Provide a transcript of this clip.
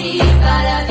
así para